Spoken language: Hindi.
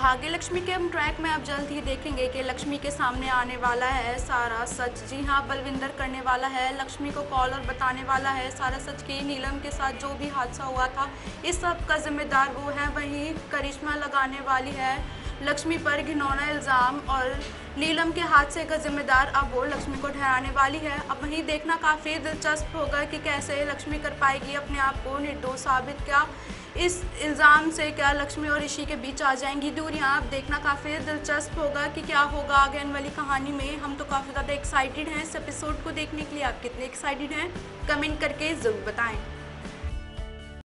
भाग्य लक्ष्मी के हम ट्रैक में आप जल्द ही देखेंगे कि लक्ष्मी के सामने आने वाला है सारा सच। जी हाँ बलविंदर करने वाला है, लक्ष्मी को कॉल और बताने वाला है सारा सच कि नीलम के साथ जो भी हादसा हुआ था, इस सब का जिम्मेदार वो है। वही करिश्मा लगाने वाली है। लक्ष्मी पर घिनौना इल्ज़ाम और नीलम के हादसे का जिम्मेदार अब वो लक्ष्मी को ठहराने वाली है। अब वहीं देखना काफ़ी दिलचस्प होगा कि कैसे लक्ष्मी कर पाएगी अपने आप को निर्दोष साबित। क्या इस इल्ज़ाम से क्या लक्ष्मी और ऋषि के बीच आ जाएँगी दूरियाँ? अब देखना काफ़ी दिलचस्प होगा कि क्या होगा आगे आने वाली कहानी में। हम तो काफ़ी ज़्यादा एक्साइटेड हैं इस एपिसोड को देखने के लिए। आप कितने एक्साइटेड हैं? कमेंट करके ज़रूर बताएँ।